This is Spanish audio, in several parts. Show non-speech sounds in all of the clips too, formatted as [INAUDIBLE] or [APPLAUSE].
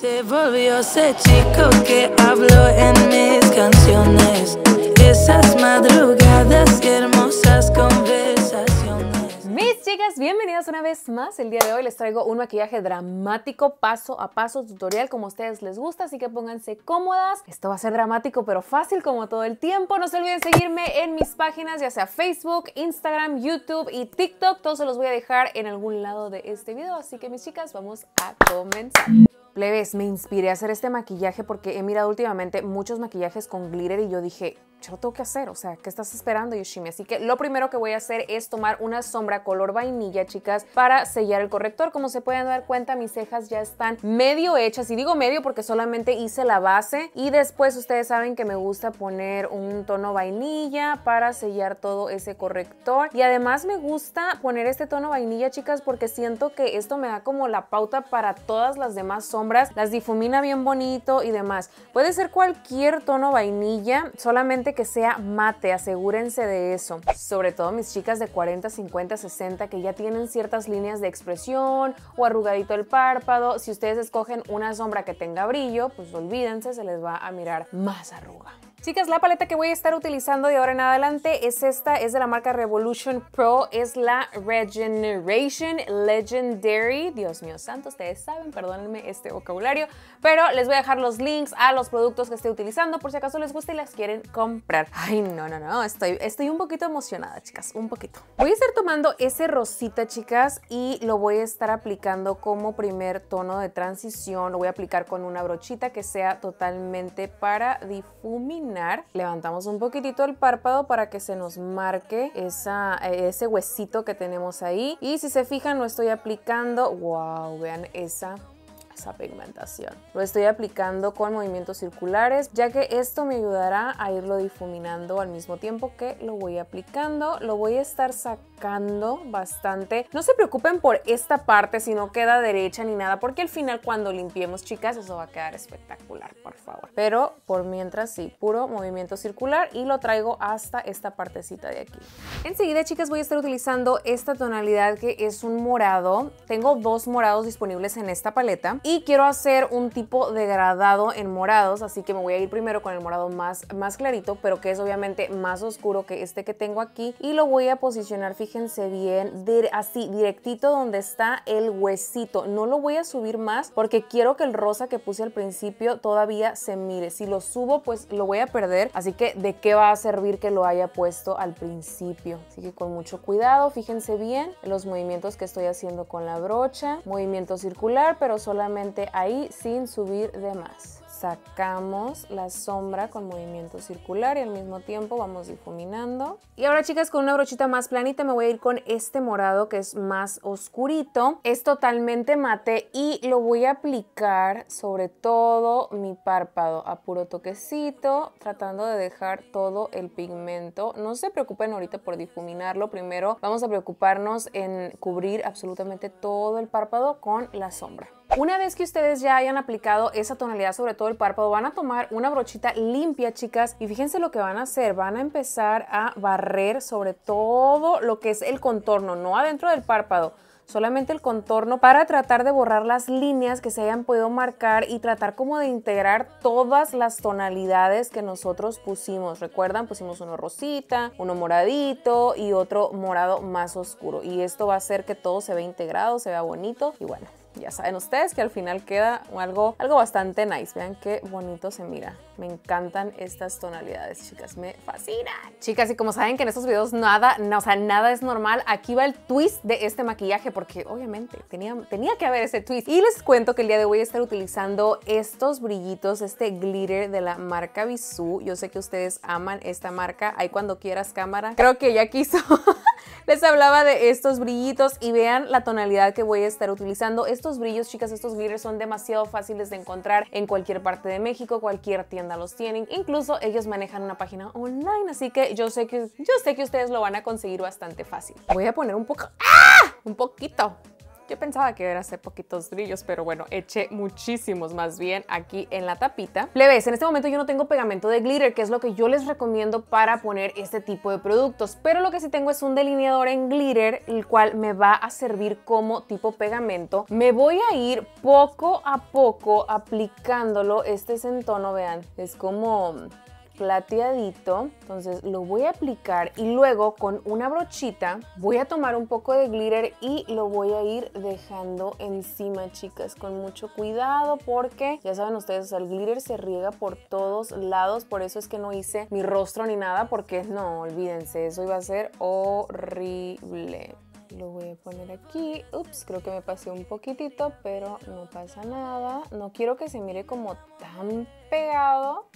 Se volvió ese chico que habló en mis canciones. Esas madrugadas y hermosas conversaciones. Mis chicas, bienvenidas una vez más. El día de hoy les traigo un maquillaje dramático, paso a paso, tutorial como a ustedes les gusta, así que pónganse cómodas. Esto va a ser dramático pero fácil como todo el tiempo. No se olviden seguirme en mis páginas, ya sea Facebook, Instagram, YouTube y TikTok. Todos se los voy a dejar en algún lado de este video, así que mis chicas, vamos a comenzar. Plebes, me inspiré a hacer este maquillaje porque he mirado últimamente muchos maquillajes con glitter y yo dije, yo lo tengo que hacer, o sea, ¿qué estás esperando, Yoshimi? Así que lo primero que voy a hacer es tomar una sombra color vainilla, chicas, para sellar el corrector. Como se pueden dar cuenta, mis cejas ya están medio hechas, y digo medio porque solamente hice la base, y después ustedes saben que me gusta poner un tono vainilla para sellar todo ese corrector, y además me gusta poner este tono vainilla, chicas, porque siento que esto me da como la pauta para todas las demás sombras, las difumina bien bonito y demás. Puede ser cualquier tono vainilla, solamente que sea mate, asegúrense de eso. Sobre todo mis chicas de 40, 50, 60 que ya tienen ciertas líneas de expresión o arrugadito el párpado. Si ustedes escogen una sombra que tenga brillo, pues olvídense, se les va a mirar más arruga. Chicas, la paleta que voy a estar utilizando de ahora en adelante es esta, es de la marca Revolution Pro, es la Regeneration Legendary. Dios mío santo, ustedes saben, perdónenme este vocabulario, pero les voy a dejar los links a los productos que estoy utilizando por si acaso les gusta y las quieren comprar. Ay, no, no, no, estoy, estoy un poquito emocionada, chicas, un poquito. Voy a estar tomando ese rosita, chicas, y lo voy a estar aplicando como primer tono de transición. Lo voy a aplicar con una brochita que sea totalmente para difuminar levantamos un poquitito el párpado para que se nos marque esa, ese huesito que tenemos ahí. Y si se fijan, no estoy aplicando, wow, vean esa esa pigmentación. Lo estoy aplicando con movimientos circulares, ya que esto me ayudará a irlo difuminando al mismo tiempo que lo voy aplicando. Lo voy a estar sacando bastante. No se preocupen por esta parte si no queda derecha ni nada, porque al final cuando limpiemos, chicas, eso va a quedar espectacular, por favor. Pero por mientras sí, puro movimiento circular y lo traigo hasta esta partecita de aquí. Enseguida, chicas, voy a estar utilizando esta tonalidad que es un morado. Tengo dos morados disponibles en esta paleta y quiero hacer un tipo degradado en morados, así que me voy a ir primero con el morado más, más clarito, pero que es obviamente más oscuro que este que tengo aquí y lo voy a posicionar, fíjense bien, así directito donde está el huesito. No lo voy a subir más porque quiero que el rosa que puse al principio todavía se mire. Si lo subo, pues lo voy a perder, así que de qué va a servir que lo haya puesto al principio. Así que con mucho cuidado, fíjense bien los movimientos que estoy haciendo con la brocha, movimiento circular, pero solamente ahí sin subir de más sacamos la sombra con movimiento circular y al mismo tiempo vamos difuminando. Y ahora chicas con una brochita más planita me voy a ir con este morado que es más oscurito. Es totalmente mate y lo voy a aplicar sobre todo mi párpado a puro toquecito tratando de dejar todo el pigmento. No se preocupen ahorita por difuminarlo. Primero vamos a preocuparnos en cubrir absolutamente todo el párpado con la sombra. Una vez que ustedes ya hayan aplicado esa tonalidad sobre todo el párpado, van a tomar una brochita limpia, chicas, y fíjense lo que van a hacer. Van a empezar a barrer sobre todo lo que es el contorno, no adentro del párpado, solamente el contorno para tratar de borrar las líneas que se hayan podido marcar y tratar como de integrar todas las tonalidades que nosotros pusimos. Recuerdan, pusimos uno rosita, uno moradito y otro morado más oscuro. Y esto va a hacer que todo se vea integrado, se vea bonito y bueno, ya saben ustedes que al final queda algo, algo bastante nice. Vean qué bonito se mira. Me encantan estas tonalidades, chicas. Me fascinan. Chicas, y como saben que en estos videos nada, o sea, nada es normal, aquí va el twist de este maquillaje porque obviamente tenía, tenía que haber ese twist. Y les cuento que el día de hoy voy a estar utilizando estos brillitos, este glitter de la marca Bisú. Yo sé que ustedes aman esta marca. Ahí cuando quieras cámara. Creo que ya quiso [LAUGHS] les hablaba de estos brillitos y vean la tonalidad que voy a estar utilizando. Estos brillos, chicas, estos glitters son demasiado fáciles de encontrar en cualquier parte de México, cualquier tienda los tienen. Incluso ellos manejan una página online, así que yo sé que, yo sé que ustedes lo van a conseguir bastante fácil. Voy a poner un poco... ¡Ah! Un poquito Yo pensaba que era hacer poquitos brillos, pero bueno, eché muchísimos más bien aquí en la tapita. Plebes, en este momento yo no tengo pegamento de glitter, que es lo que yo les recomiendo para poner este tipo de productos, pero lo que sí tengo es un delineador en glitter, el cual me va a servir como tipo pegamento. Me voy a ir poco a poco aplicándolo. Este es en tono, vean, es como plateadito. Entonces lo voy a aplicar y luego con una brochita voy a tomar un poco de glitter y lo voy a ir dejando encima, chicas, con mucho cuidado porque ya saben ustedes, el glitter se riega por todos lados. Por eso es que no hice mi rostro ni nada porque no, olvídense, eso iba a ser horrible lo voy a poner aquí. Ups, creo que me pasé un poquitito, pero no pasa nada. No quiero que se mire como tan pegado.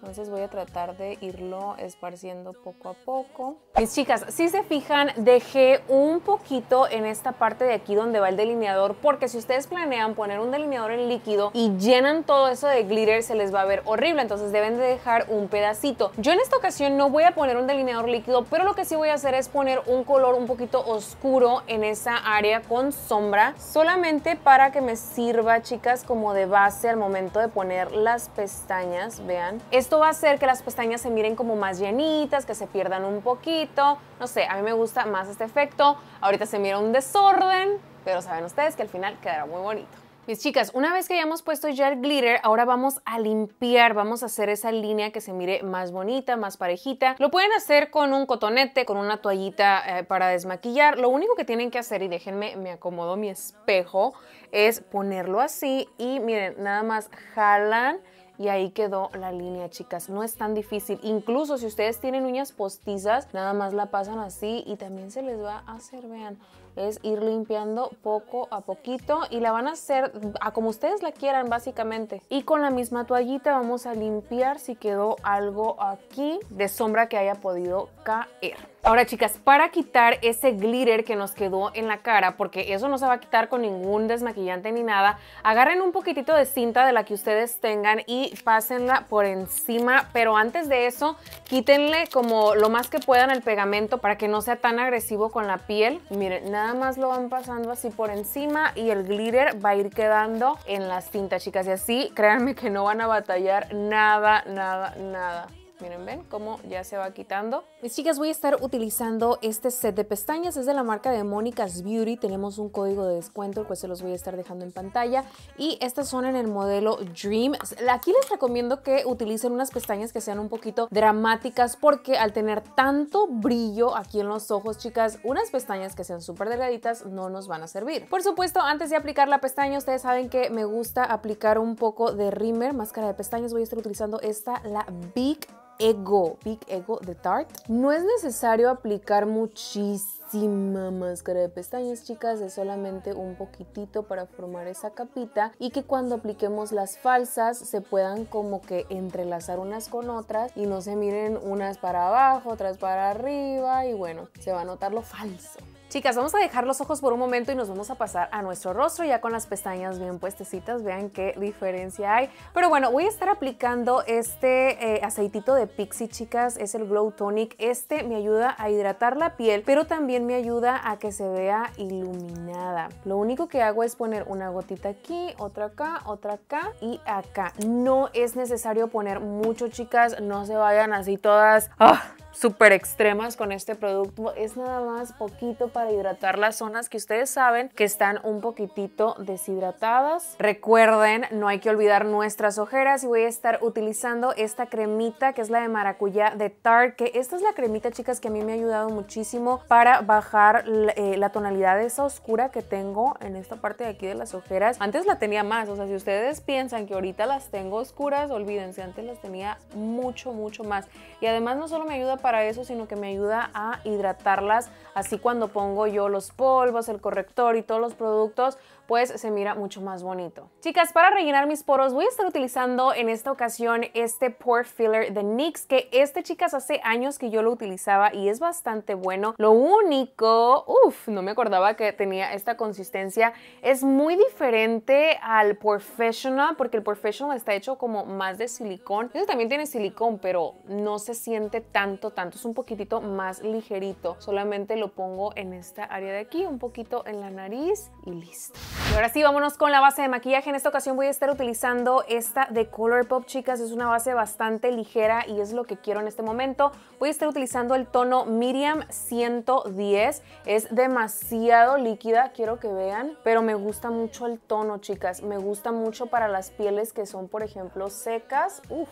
Entonces voy a tratar de irlo esparciendo poco a poco. Mis chicas, si se fijan, dejé un poquito en esta parte de aquí donde va el delineador, porque si ustedes planean poner un delineador en líquido y llenan todo eso de glitter, se les va a ver horrible, entonces deben de dejar un pedacito. Yo en esta ocasión no voy a poner un delineador líquido, pero lo que sí voy a hacer es poner un color un poquito oscuro en esa área con sombra, solamente para que me sirva, chicas, como de base al momento de poner las pestañas, vean. Esto va a hacer que las pestañas se miren como más llenitas, que se pierdan un poquito. No sé, a mí me gusta más este efecto. Ahorita se mira un desorden, pero saben ustedes que al final quedará muy bonito. Mis chicas, una vez que hayamos puesto ya el glitter, ahora vamos a limpiar, vamos a hacer esa línea que se mire más bonita, más parejita. Lo pueden hacer con un cotonete, con una toallita eh, para desmaquillar. Lo único que tienen que hacer, y déjenme, me acomodo mi espejo, es ponerlo así y miren, nada más jalan y ahí quedó la línea, chicas. No es tan difícil. Incluso si ustedes tienen uñas postizas, nada más la pasan así y también se les va a hacer, vean, es ir limpiando poco a poquito y la van a hacer a como ustedes la quieran básicamente. Y con la misma toallita vamos a limpiar si quedó algo aquí de sombra que haya podido caer. Ahora chicas, para quitar ese glitter que nos quedó en la cara, porque eso no se va a quitar con ningún desmaquillante ni nada, agarren un poquitito de cinta de la que ustedes tengan y pásenla por encima, pero antes de eso, quítenle como lo más que puedan el pegamento para que no sea tan agresivo con la piel. Miren, nada más lo van pasando así por encima y el glitter va a ir quedando en las cintas, chicas, y así créanme que no van a batallar nada, nada, nada. Miren, ven cómo ya se va quitando. Mis chicas, voy a estar utilizando este set de pestañas. Es de la marca de Monica's Beauty. Tenemos un código de descuento, pues se los voy a estar dejando en pantalla. Y estas son en el modelo Dream. Aquí les recomiendo que utilicen unas pestañas que sean un poquito dramáticas porque al tener tanto brillo aquí en los ojos, chicas, unas pestañas que sean súper delgaditas no nos van a servir. Por supuesto, antes de aplicar la pestaña, ustedes saben que me gusta aplicar un poco de rímer, máscara de pestañas. Voy a estar utilizando esta, la Big Ego, Big Ego de Tarte. No es necesario aplicar muchísima máscara de pestañas, chicas, es solamente un poquitito para formar esa capita y que cuando apliquemos las falsas se puedan como que entrelazar unas con otras y no se miren unas para abajo, otras para arriba y bueno, se va a notar lo falso. Chicas, vamos a dejar los ojos por un momento y nos vamos a pasar a nuestro rostro ya con las pestañas bien puestecitas. Vean qué diferencia hay. Pero bueno, voy a estar aplicando este eh, aceitito de Pixie, chicas. Es el Glow Tonic. Este me ayuda a hidratar la piel, pero también me ayuda a que se vea iluminada. Lo único que hago es poner una gotita aquí, otra acá, otra acá y acá. No es necesario poner mucho, chicas. No se vayan así todas... ¡ah! Súper extremas con este producto. Es nada más poquito para hidratar las zonas que ustedes saben que están un poquitito deshidratadas. Recuerden, no hay que olvidar nuestras ojeras y voy a estar utilizando esta cremita que es la de maracuyá de Tarte, que esta es la cremita, chicas, que a mí me ha ayudado muchísimo para bajar eh, la tonalidad de esa oscura que tengo en esta parte de aquí de las ojeras. Antes la tenía más, o sea, si ustedes piensan que ahorita las tengo oscuras, olvídense, antes las tenía mucho, mucho más. Y además no solo me ayuda para eso, sino que me ayuda a hidratarlas. Así cuando pongo yo los polvos, el corrector y todos los productos, pues se mira mucho más bonito. Chicas, para rellenar mis poros voy a estar utilizando en esta ocasión este Pore Filler de NYX, que este, chicas, hace años que yo lo utilizaba y es bastante bueno. Lo único, uff, no me acordaba que tenía esta consistencia. Es muy diferente al Professional, porque el Professional está hecho como más de silicón. Este también tiene silicón, pero no se siente tanto tanto, es un poquitito más ligerito. Solamente lo pongo en esta área de aquí, un poquito en la nariz y listo. Y ahora sí, vámonos con la base de maquillaje. En esta ocasión voy a estar utilizando esta de Colourpop, chicas. Es una base bastante ligera y es lo que quiero en este momento. Voy a estar utilizando el tono Medium 110. Es demasiado líquida, quiero que vean, pero me gusta mucho el tono, chicas. Me gusta mucho para las pieles que son, por ejemplo, secas. Uf,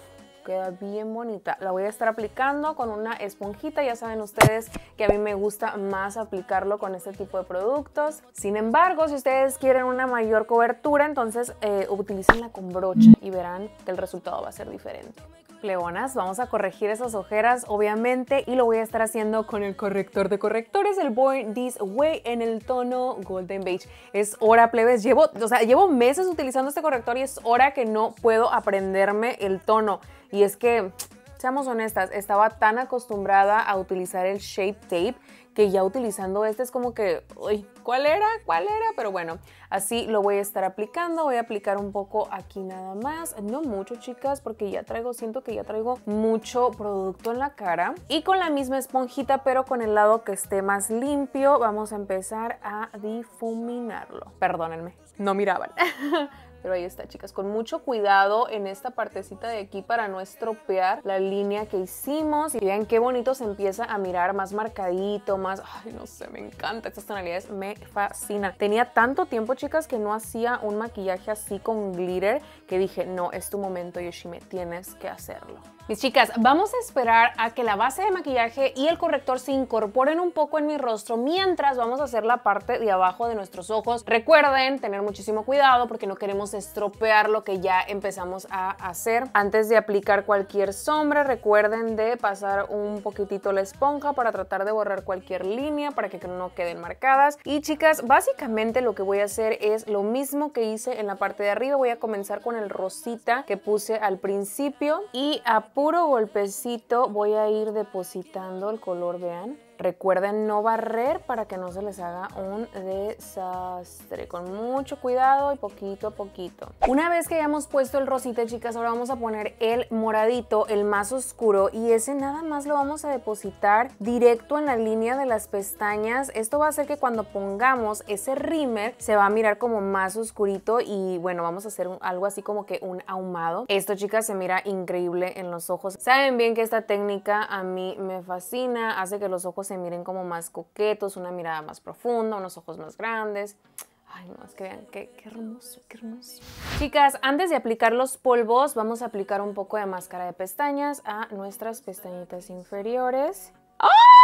queda bien bonita. La voy a estar aplicando con una esponjita. Ya saben ustedes que a mí me gusta más aplicarlo con este tipo de productos. Sin embargo, si ustedes quieren una mayor cobertura, entonces eh, utilícenla con brocha y verán que el resultado va a ser diferente. Leonas, vamos a corregir esas ojeras obviamente y lo voy a estar haciendo con el corrector de correctores, el Born This Way en el tono Golden Beige. Es hora plebes, llevo, o sea, llevo meses utilizando este corrector y es hora que no puedo aprenderme el tono. Y es que, seamos honestas, estaba tan acostumbrada a utilizar el Shape Tape que ya utilizando este es como que, uy, ¿cuál era? ¿Cuál era? Pero bueno, así lo voy a estar aplicando. Voy a aplicar un poco aquí nada más. No mucho, chicas, porque ya traigo, siento que ya traigo mucho producto en la cara. Y con la misma esponjita, pero con el lado que esté más limpio, vamos a empezar a difuminarlo. Perdónenme, no miraban. [LAUGHS] Pero ahí está, chicas, con mucho cuidado en esta partecita de aquí para no estropear la línea que hicimos. Y vean qué bonito se empieza a mirar más marcadito, más... Ay, no sé, me encanta. Estas tonalidades me fascinan. Tenía tanto tiempo, chicas, que no hacía un maquillaje así con glitter que dije, no, es tu momento, Yoshime, tienes que hacerlo. Mis chicas, vamos a esperar a que la base de maquillaje y el corrector se incorporen un poco en mi rostro mientras vamos a hacer la parte de abajo de nuestros ojos. Recuerden tener muchísimo cuidado porque no queremos estropear lo que ya empezamos a hacer. Antes de aplicar cualquier sombra, recuerden de pasar un poquitito la esponja para tratar de borrar cualquier línea para que no queden marcadas. Y chicas, básicamente lo que voy a hacer es lo mismo que hice en la parte de arriba. Voy a comenzar con el rosita que puse al principio y a puro golpecito voy a ir depositando el color, vean. Recuerden no barrer para que no se les haga un desastre. Con mucho cuidado y poquito a poquito. Una vez que hayamos puesto el rosita, chicas, ahora vamos a poner el moradito, el más oscuro. Y ese nada más lo vamos a depositar directo en la línea de las pestañas. Esto va a hacer que cuando pongamos ese rímer se va a mirar como más oscurito. Y bueno, vamos a hacer algo así como que un ahumado. Esto, chicas, se mira increíble en los ojos. Saben bien que esta técnica a mí me fascina. Hace que los ojos se miren como más coquetos, una mirada más profunda, unos ojos más grandes. Ay, no, es que vean, qué, qué, hermoso, qué hermoso. Chicas, antes de aplicar los polvos, vamos a aplicar un poco de máscara de pestañas a nuestras pestañitas inferiores. ¡Oh!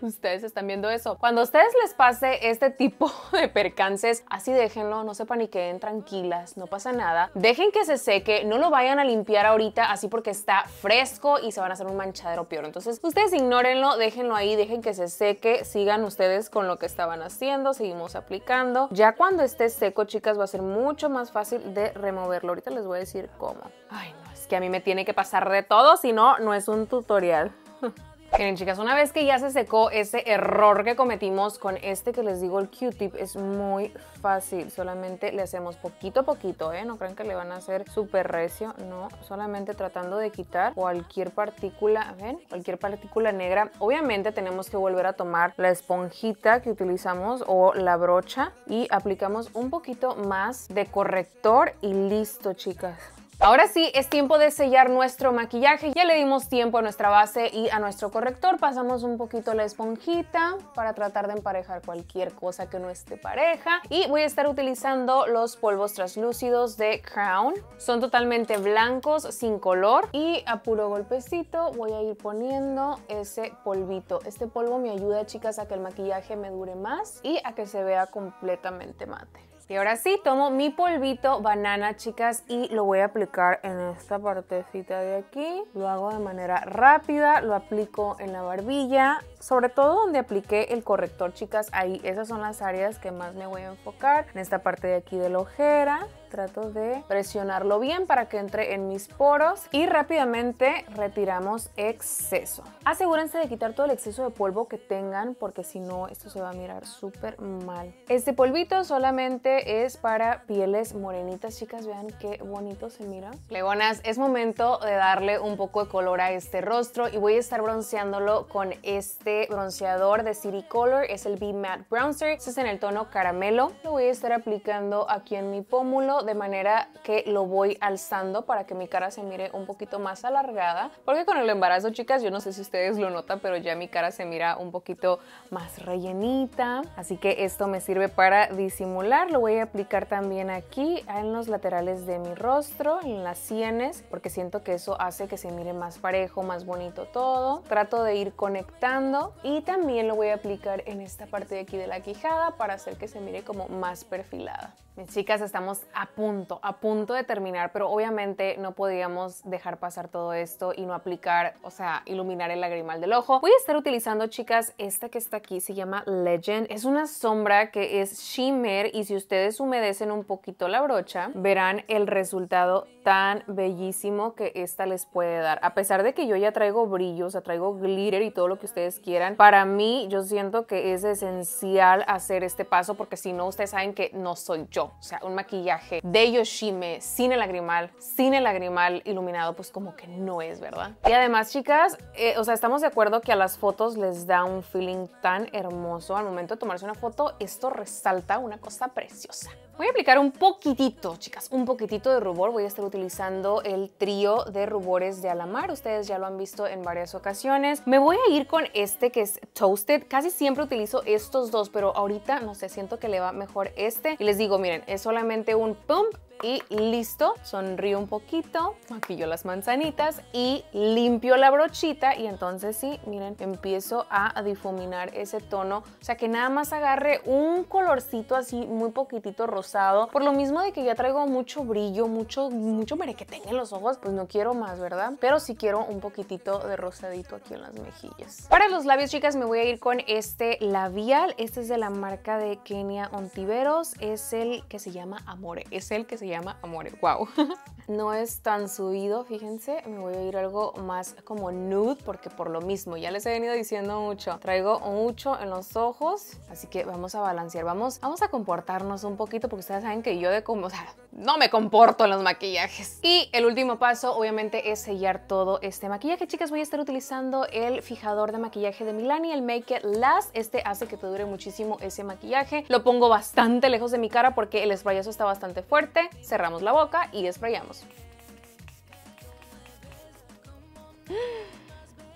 Ustedes están viendo eso. Cuando a ustedes les pase este tipo [LAUGHS] de percances, así déjenlo, no se paniquen, tranquilas, no pasa nada. Dejen que se seque, no lo vayan a limpiar ahorita así porque está fresco y se van a hacer un manchadero peor. Entonces, ustedes ignórenlo, déjenlo ahí, dejen que se seque, sigan ustedes con lo que estaban haciendo, seguimos aplicando. Ya cuando esté seco, chicas, va a ser mucho más fácil de removerlo. Ahorita les voy a decir cómo. Ay, no, es que a mí me tiene que pasar de todo, si no, no es un tutorial. [LAUGHS] Miren chicas, una vez que ya se secó ese error que cometimos con este que les digo el Q-tip es muy fácil, solamente le hacemos poquito a poquito, ¿eh? No crean que le van a hacer súper recio, no, solamente tratando de quitar cualquier partícula, ¿ven? Cualquier partícula negra. Obviamente tenemos que volver a tomar la esponjita que utilizamos o la brocha y aplicamos un poquito más de corrector y listo chicas. Ahora sí, es tiempo de sellar nuestro maquillaje. Ya le dimos tiempo a nuestra base y a nuestro corrector. Pasamos un poquito la esponjita para tratar de emparejar cualquier cosa que no esté pareja. Y voy a estar utilizando los polvos translúcidos de Crown. Son totalmente blancos, sin color. Y a puro golpecito voy a ir poniendo ese polvito. Este polvo me ayuda, chicas, a que el maquillaje me dure más y a que se vea completamente mate. Y ahora sí, tomo mi polvito banana, chicas, y lo voy a aplicar en esta partecita de aquí. Lo hago de manera rápida, lo aplico en la barbilla sobre todo donde apliqué el corrector, chicas, ahí esas son las áreas que más me voy a enfocar. En esta parte de aquí de la ojera, trato de presionarlo bien para que entre en mis poros y rápidamente retiramos exceso. Asegúrense de quitar todo el exceso de polvo que tengan porque si no esto se va a mirar súper mal. Este polvito solamente es para pieles morenitas, chicas, vean qué bonito se mira. Leonas, es momento de darle un poco de color a este rostro y voy a estar bronceándolo con este bronceador de City Color, es el B Matte Bronzer, este es en el tono caramelo. Lo voy a estar aplicando aquí en mi pómulo de manera que lo voy alzando para que mi cara se mire un poquito más alargada. Porque con el embarazo, chicas, yo no sé si ustedes lo notan, pero ya mi cara se mira un poquito más rellenita. Así que esto me sirve para disimular. Lo voy a aplicar también aquí en los laterales de mi rostro, en las sienes, porque siento que eso hace que se mire más parejo, más bonito todo. Trato de ir conectando y también lo voy a aplicar en esta parte de aquí de la quijada para hacer que se mire como más perfilada. Chicas, estamos a punto, a punto de terminar, pero obviamente no podíamos dejar pasar todo esto y no aplicar, o sea, iluminar el lagrimal del ojo. Voy a estar utilizando, chicas, esta que está aquí, se llama Legend. Es una sombra que es shimmer y si ustedes humedecen un poquito la brocha, verán el resultado tan bellísimo que esta les puede dar. A pesar de que yo ya traigo brillo, o sea, traigo glitter y todo lo que ustedes quieran, para mí yo siento que es esencial hacer este paso porque si no, ustedes saben que no soy yo o sea, un maquillaje de Yoshime sin el lagrimal, sin el lagrimal iluminado, pues como que no es, ¿verdad? Y además, chicas, eh, o sea, estamos de acuerdo que a las fotos les da un feeling tan hermoso. Al momento de tomarse una foto, esto resalta una cosa preciosa. Voy a aplicar un poquitito, chicas, un poquitito de rubor. Voy a estar utilizando el trío de rubores de Alamar. Ustedes ya lo han visto en varias ocasiones. Me voy a ir con este que es Toasted. Casi siempre utilizo estos dos, pero ahorita, no sé, siento que le va mejor este. Y les digo, miren, es solamente un pump y listo. Sonrío un poquito, maquillo las manzanitas y limpio la brochita y entonces sí, miren, empiezo a difuminar ese tono. O sea, que nada más agarre un colorcito así muy poquitito rosado. Por lo mismo de que ya traigo mucho brillo, mucho, mucho merequetengue en los ojos, pues no quiero más, ¿verdad? Pero sí quiero un poquitito de rosadito aquí en las mejillas. Para los labios, chicas, me voy a ir con este labial. Este es de la marca de Kenia Ontiveros. Es el que se llama Amore. Es el que se llama Amore. Wow. [LAUGHS] No es tan subido, fíjense, me voy a ir algo más como nude porque por lo mismo, ya les he venido diciendo mucho, traigo mucho en los ojos, así que vamos a balancear, vamos, vamos a comportarnos un poquito porque ustedes saben que yo de como, no me comporto en los maquillajes. Y el último paso obviamente es sellar todo este maquillaje, chicas, voy a estar utilizando el fijador de maquillaje de Milani, el Make It Last, este hace que te dure muchísimo ese maquillaje, lo pongo bastante lejos de mi cara porque el sprayazo está bastante fuerte, cerramos la boca y sprayamos.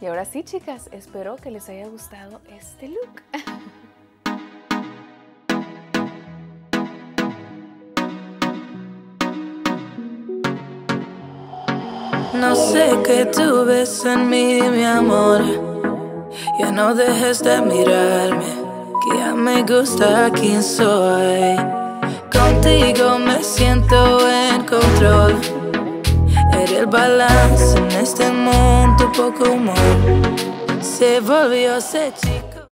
Y ahora sí, chicas, espero que les haya gustado este look. [LAUGHS] sé qué tú ves en mí, mi amor. Ya no dejes de mirarme, que ya me gusta quién soy. Contigo me siento en control. Eres el balance en este mundo, poco humor. Se volvió ese chico.